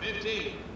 15.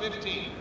15.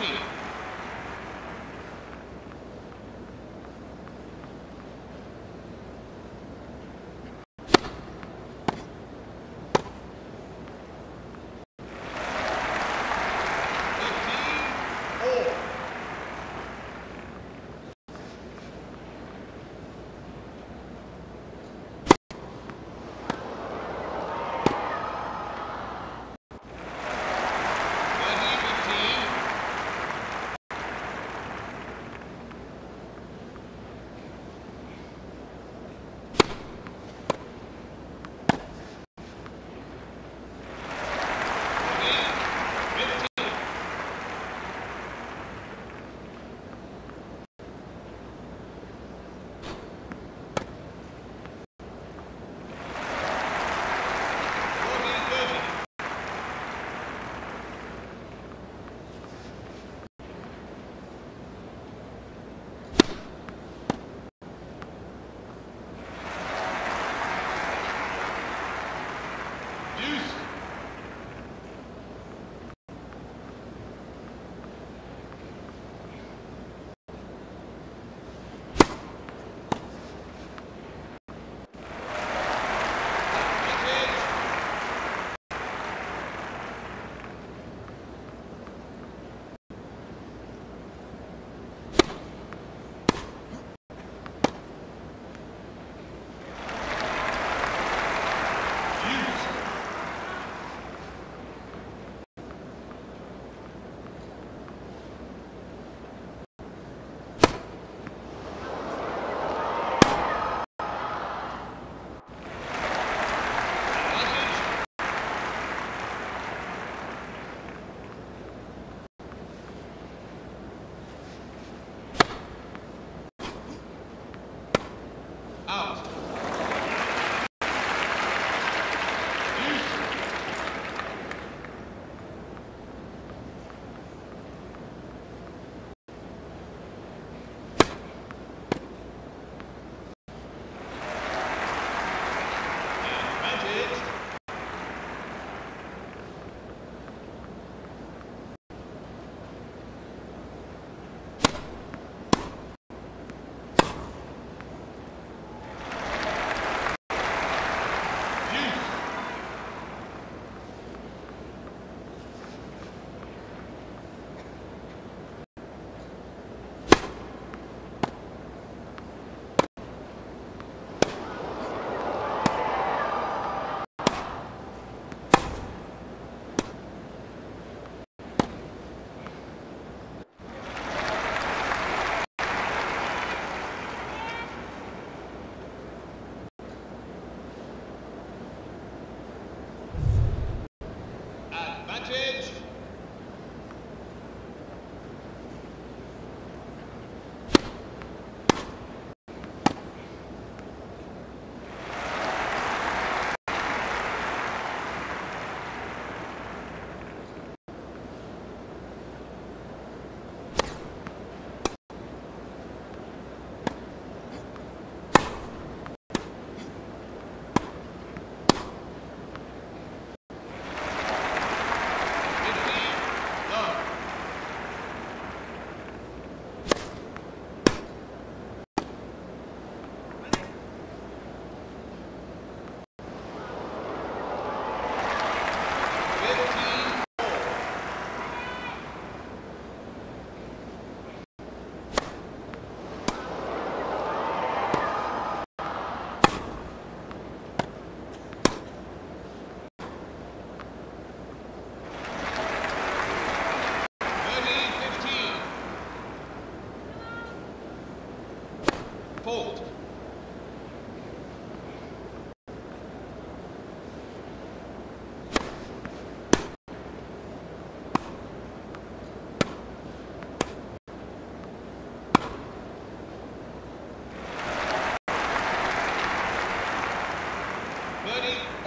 15. Buddy.